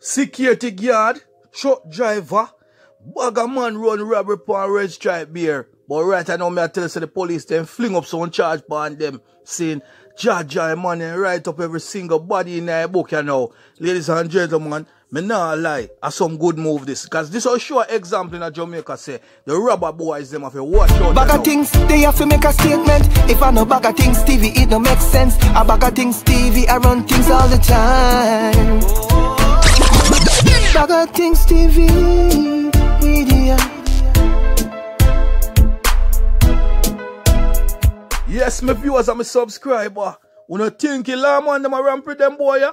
security guard, truck driver, bag a man run robbery upon red stripe beer. But right I know me I tell you say the police then fling up some charge upon them saying Jaja man and write up every single body in their book you know. Ladies and gentlemen, me not lie, I some good move this. Cause this will show example in a Jamaica say the robber boys them have to watch out. BaggaThingz, they have to make a statement. If I know BaggaThingz, Stevie, it don't make sense. A BaggaThingz, Stevie, I run things all the time. Things, Stevie, media. Yes, my viewers and my subscriber. Wanna think you man them around with them boy yeah?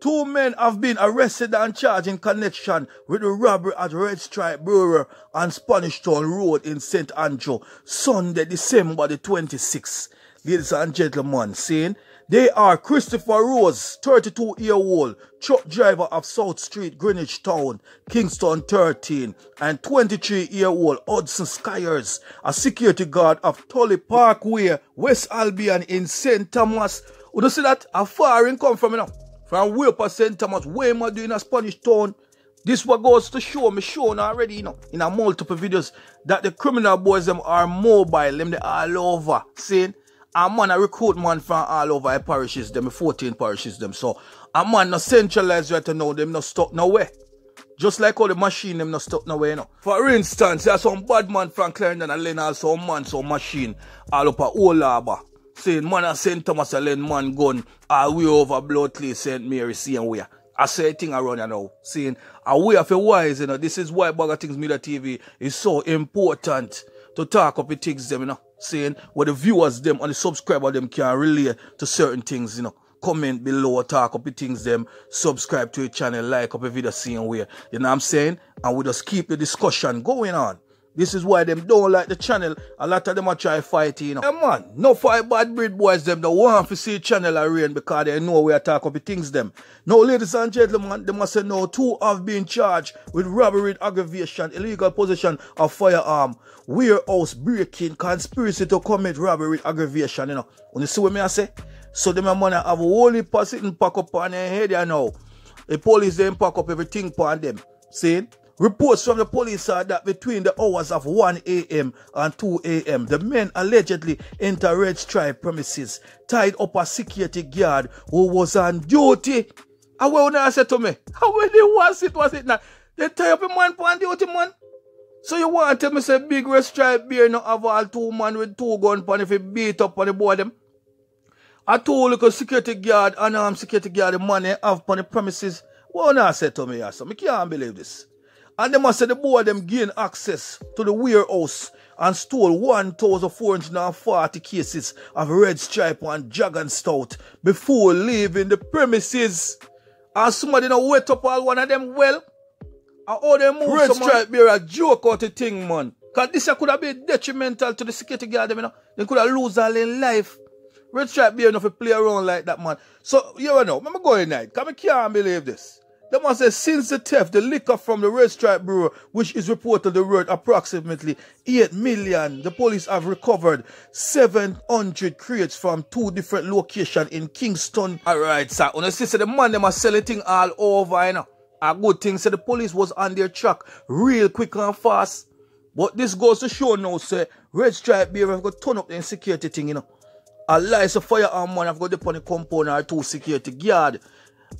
Two men have been arrested and charged in connection with the robbery at Red Stripe Brewery on Spanish Town Road in St. Andrew, Sunday, December the 26th. Ladies and gentlemen, saying they are Christopher Rose, 32 year old, truck driver of South Street, Greenwich Town, Kingston 13, and 23 year old Hudson Skyers, a security guard of Tully Parkway, West Albion in St. Thomas. Would you see that? A firing come from, you know? From per St. Thomas, way more doing a Spanish town. This what goes to show me shown already, you know, in a multiple videos that the criminal boys them are mobile, them they all over. Saying a man a recruit man from all over the parishes, them 14 parishes them. So a man no centralized right now, them not stuck nowhere. Just like all the machine, them not stuck nowhere, you know. For instance, there's some bad man from Clarendon and Len also man, some machine all up at Harbour saying man I St. Thomas a lend man gun all way over Bloodley St. Mary same way. I say thing around you now, saying a way of a wise, you know, this is why of Things Media TV is so important to talk up the things them, you know, saying where the viewers them and the subscriber them can relate to certain things, you know. Comment below, talk up the things them, subscribe to the channel, like up a video same way. You know what I'm saying? And we just keep the discussion going on. This is why them don't like the channel. A lot of them are try fight, you know. Yeah, man, no fight bad breed boys them don't want to see channel arraign because they know we are talking about things them. Now, ladies and gentlemen, they must say no. Two have been charged with robbery, aggravation, illegal possession of firearm, warehouse breaking, conspiracy to commit robbery, aggravation, you know. When you see what me I say? So them man have a whole heap sitting pack up on their head, you know. The police them pack up everything upon them. See? Reports from the police are that between the hours of 1 a.m. and 2 a.m., the men allegedly entered Red Stripe premises, tied up a security guard who was on duty. And what I said to me, how many was it, was it not? They tie up a man on duty, man. So you want to tell me say big Red Stripe beer not have all two man with two gun pan if beat up on the boy them? I told you security guard, unarmed security guard, the money have on the premises. What I said to me, so I can't believe this. And they must say the boy them gain access to the warehouse and stole 1,440 cases of red stripe and dragon stout before leaving the premises. And somebody now wait up all one of them well. And all them move red stripe beer a joke out the thing, man. Cause this could have been detrimental to the security guard, you know. They could have lose all their life. Red stripe beer enough to play around like that, man. So, you know, I'm going night. Come, I can't believe this. They must say since the theft, the liquor from the Red Stripe Brewer, which is reportedly worth approximately 8 million, the police have recovered 700 crates from two different locations in Kingston. Alright, sir. I see the man, they must sell it thing all over, you know. A good thing, so the police was on their track real quick and fast. But this goes to show now, say, Red Stripe Beer have got turn up the insecurity thing, you know. A firearm man have got the the compound or two security guard.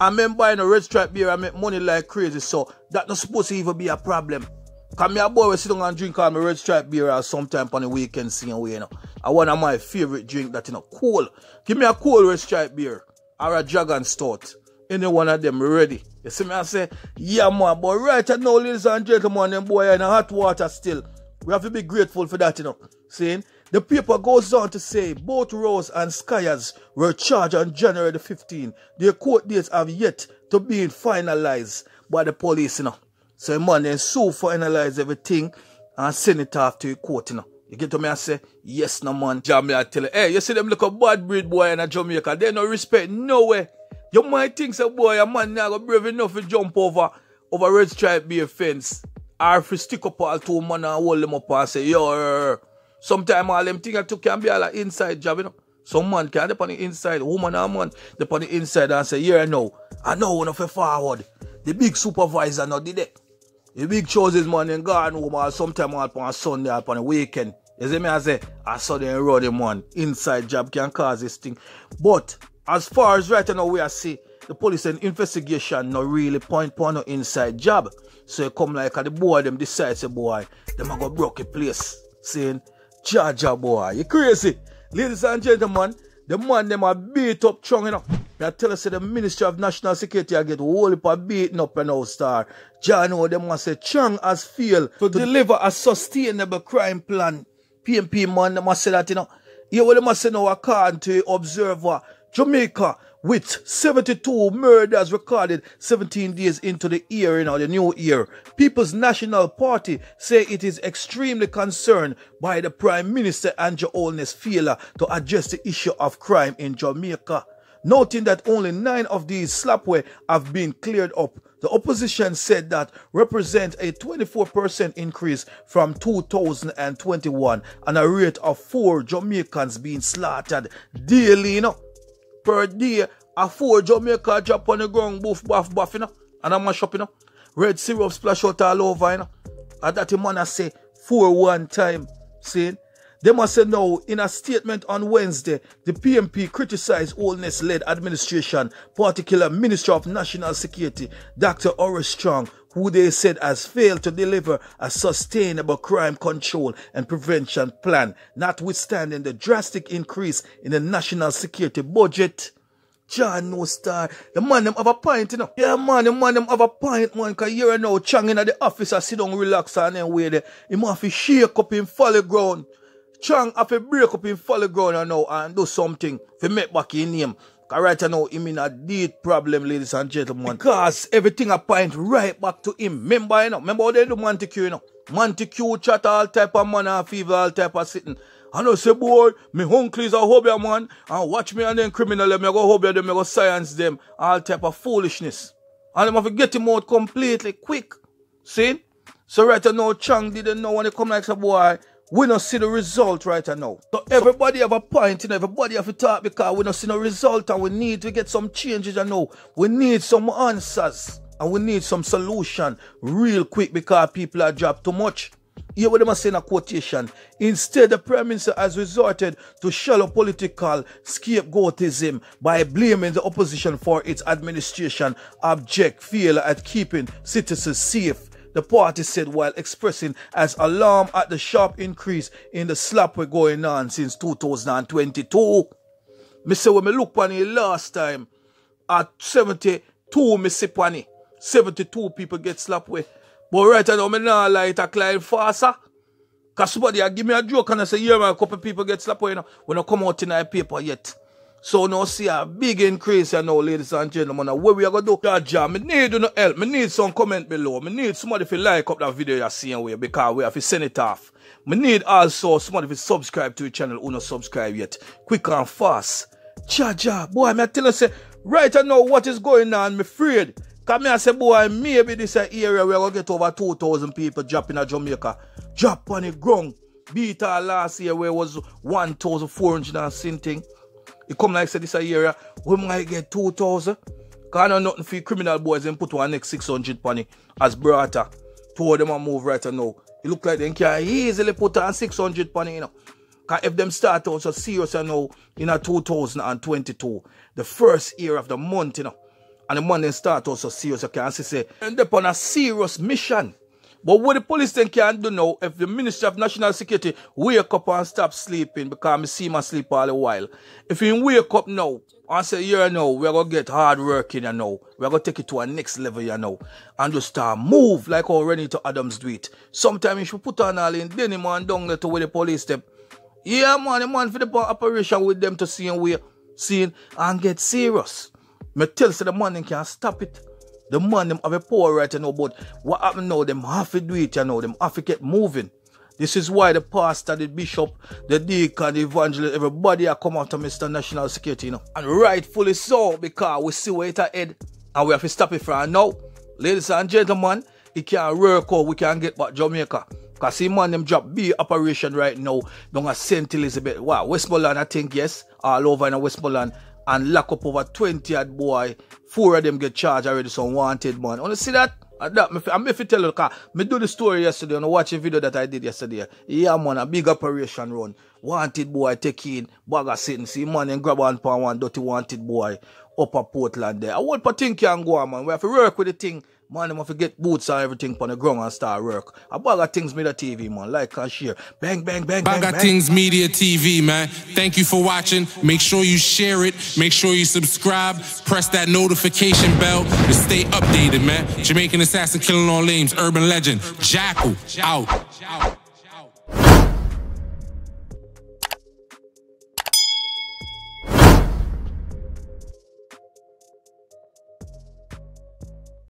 I remember buying a red stripe beer, I make money like crazy, so that not supposed to even be a problem. Cause me a boy will sit down and drink all my red stripe beer or sometime on the weekend way, you know. I one of my favorite drink that you know cool. Give me a cool red stripe beer or a dragon stout. Any one of them ready. You see me I say, yeah man, but right now, ladies and gentlemen, them boy in hot water still. We have to be grateful for that, you know. Seeing? The paper goes on to say both Rose and Skyers were charged on January the 15th. Their court dates have yet to be finalized by the police, you know. So, man, then so finalize everything and send it off to the court, you know. You get to me, and say, yes, no, man. Jamaica, I tell you, hey, you see them look a bad breed boy in a Jamaica. They no respect nowhere. You might think, say, boy, a man now go brave enough to jump over, over red stripe be a fence. Or if you stick up all two man and hold them up and say, yo, Sometimes all them things took can be all an inside job, you know. Some man can dep on the inside, woman or man dep on the inside and say, yeah, I know I forward. The big supervisor not did it. The big choices man in gone home or sometime on Sunday or on a weekend. You see me I say, I saw them running one. Inside job can cause this thing. But as far as right now we are see the police and investigation not really point point no inside job. So you come like at the boy them decide say boy, them a go broke a place. Saying, Jaja boy, you crazy. Ladies and gentlemen, the man them a beat up strong you know. I tell us the Ministry of National Security I get whole heap of beating up and all star. John know them must say Chang has failed to deliver a sustainable crime plan. PNP man them must say that you know. Yeah, what they must say now according to Observer, Jamaica with 72 murders recorded 17 days into the year, you know, the new year. People's National Party say it is extremely concerned by the Prime Minister Andrew Holness failure to address the issue of crime in Jamaica. Noting that only nine of these slapway have been cleared up, the opposition said that represent a 24% increase from 2021 and a rate of four Jamaicans being slaughtered daily, you know per day, a four Jamaica drop on the ground, buff, buff, buff, you know, and I'm up, you know. Red syrup splash out all over, you know. And that the man I say four one time, saying, They must say no. In a statement on Wednesday, the PNP criticized Holness-led administration, particular Minister of National Security, Dr. Horace Chang, who they said has failed to deliver a sustainable crime control and prevention plan, notwithstanding the drastic increase in the national security budget. John no star. The man them have a point, you know. Yeah, man, the man them have a point, man. Cause you're now Chang in at the office, I sit down, relax, and then wait there. He must have shake up in follow ground. Chang have to break up in follow ground you know, and do something to make back in him. Cause right now, him in a deep problem, ladies and gentlemen. Because everything a point right back to him. Remember, you know, remember how they do Montague, you know. Montague chat all type of man and fever, all type of sitting. I know say boy, me uncle is a hobby man, and watch me and then criminal me go hobby them, me go science them, all type of foolishness. And them have to get him out completely quick. See? So right now, Chang didn't know when he come like say boy, we don't see the result right now. So everybody have a point, you know, everybody have to talk because we don't see no result and we need to get some changes, you know. We need some answers and we need some solution real quick because people are dropped too much. Here what are saying a quotation. Instead, the Prime Minister has resorted to shallow political scapegoatism by blaming the opposition for its administration abject failure at keeping citizens safe the party said while expressing as alarm at the sharp increase in the slap we're going on since 2022. Me say when me look on it last time, at 72 me see on 72 people get slapped with. But right now me now like a climb faster. Cause somebody give me a joke and I say, yeah man, a couple people get slapped with, you know, when I come out in our paper yet. So now see a big increase you know, ladies and gentlemen. What we are gonna do? That job, me need no help. Me need some comment below. Me need somebody to like up that video you're seeing way because we have to send it off. Me need also somebody to subscribe to the channel who not subscribe yet. Quick and fast. Cha cha, boy, me tell you say, right now what is going on, me afraid. Cause me I say, boy, maybe this area we are gonna get over 2,000 people dropping in Jamaica. Drop on the ground. Beat our last year where it was 1,400 and something. It come like say this a year, we might get 2,000. Cause I know nothing for criminal boys and put one next 600 money as brata. Two of them are move right now. It look like they can easily put on 600 money, you know. Cause if them start out so serious you know in a 2022, the first year of the month, you know, and the money start also serious, you can see say, end up on a serious mission. But what the police then can do now, if the Ministry of National Security wake up and stop sleeping, because I see my sleep all the while. If you wake up now and say, yeah, no, we're going to get hard working, you know. We're going to take it to a next level, you know. And just start move like how Reneto Adams do it. Sometimes you should put on all in denim and down there to where the police step. Yeah, man, the man for the operation with them to see and we seeing and get serious. Me tell you the man can't stop it. The man them have a power right you know, but what happened now, them have to do it, you know, them have to get moving. This is why the pastor, the bishop, the deacon, the evangelist, everybody are come out to Mr. National Security, you know. And rightfully so, because we see where it ahead and we have to stop it from now. Ladies and gentlemen, it can work out, we can get back Jamaica. Cause see man them drop B operation right now down at St. Elizabeth. Wow, Westmoreland I think yes, all over in Westmoreland and lock up over 20 odd boy. Four of them get charged already, so wanted man. Wanna see that? Uh, that me, I'm if you tell you, cause me do the story yesterday and watch a video that I did yesterday. Yeah, man, a big operation run. Wanted boy take in, bag of sitting, see man and grab one pound one dirty wanted boy upper Portland there. I want for thing can go on, man. We have to work with the thing. Man, them have to get boots and everything on the ground and start work. A BaggaThingz media TV, man. Like and share. Bang, bang, bang, bang, bang. Things Media TV, man. Thank you for watching. Make sure you share it. Make sure you subscribe. Press that notification bell to stay updated, man. Jamaican assassin killing all names. Urban legend. Jackal. Out.